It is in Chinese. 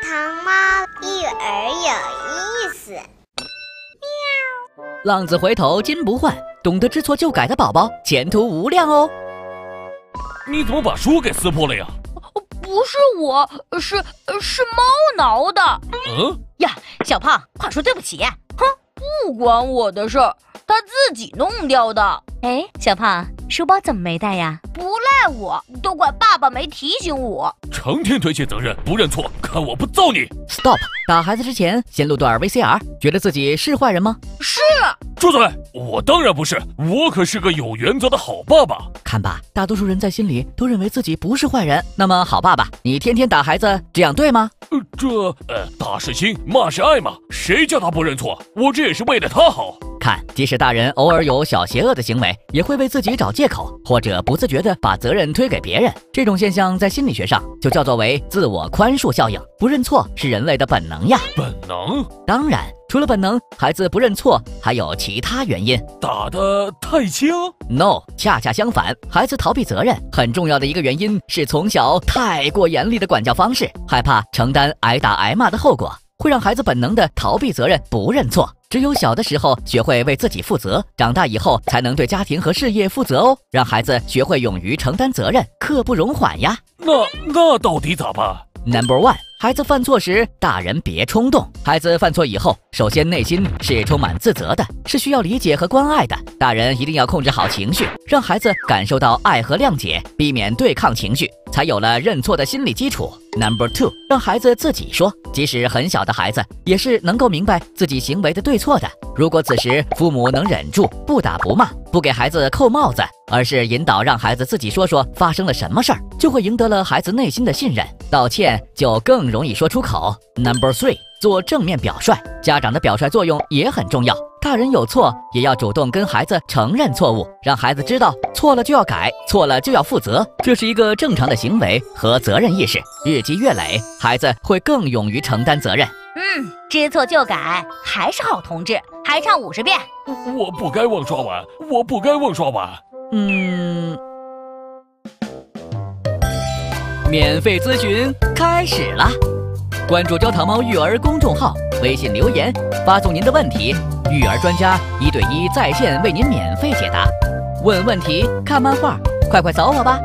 糖猫，育儿有意思。喵。浪子回头金不换，懂得知错就改的宝宝前途无量哦。你怎么把书给撕破了呀？不是我，是是猫挠的。嗯呀，小胖，快说对不起。哼，不关我的事儿，他自己弄掉的。哎，小胖，书包怎么没带呀？不赖我，都怪爸爸没提醒我。成天推卸责任，不认错，看我不揍你！Stop！打孩子之前先录段 VCR，觉得自己是坏人吗？是。住嘴！我当然不是，我可是个有原则的好爸爸。看吧，大多数人在心里都认为自己不是坏人。那么，好爸爸，你天天打孩子，这样对吗？呃，这呃，打是亲，骂是爱嘛。谁叫他不认错？我这也是为了他好。看，即使大人偶尔有小邪恶的行为，也会为自己找借口，或者不自觉地把责任推给别人。这种现象在心理学上就叫做为自我宽恕效应。不认错是人类的本能呀。本能？当然，除了本能，孩子不认错还有其他原因。打得太轻？No，恰恰相反，孩子逃避责任很重要的一个原因是从小太过严厉的管教方式，害怕承担挨打挨骂的后果。会让孩子本能的逃避责任，不认错。只有小的时候学会为自己负责，长大以后才能对家庭和事业负责哦。让孩子学会勇于承担责任，刻不容缓呀。那那到底咋办？Number one，孩子犯错时，大人别冲动。孩子犯错以后，首先内心是充满自责的，是需要理解和关爱的。大人一定要控制好情绪，让孩子感受到爱和谅解，避免对抗情绪，才有了认错的心理基础。Number two，让孩子自己说，即使很小的孩子，也是能够明白自己行为的对错的。如果此时父母能忍住，不打不骂，不给孩子扣帽子，而是引导让孩子自己说说发生了什么事儿，就会赢得了孩子内心的信任，道歉就更容易说出口。Number three，做正面表率，家长的表率作用也很重要。大人有错，也要主动跟孩子承认错误，让孩子知道错了就要改，错了就要负责，这是一个正常的行为和责任意识。日积月累，孩子会更勇于承担责任。嗯，知错就改，还是好同志，还唱五十遍。我不该忘刷碗，我不该忘刷碗。嗯，免费咨询开始了，关注“焦糖猫育儿”公众号，微信留言发送您的问题。育儿专家一对一在线为您免费解答，问问题看漫画，快快找我吧。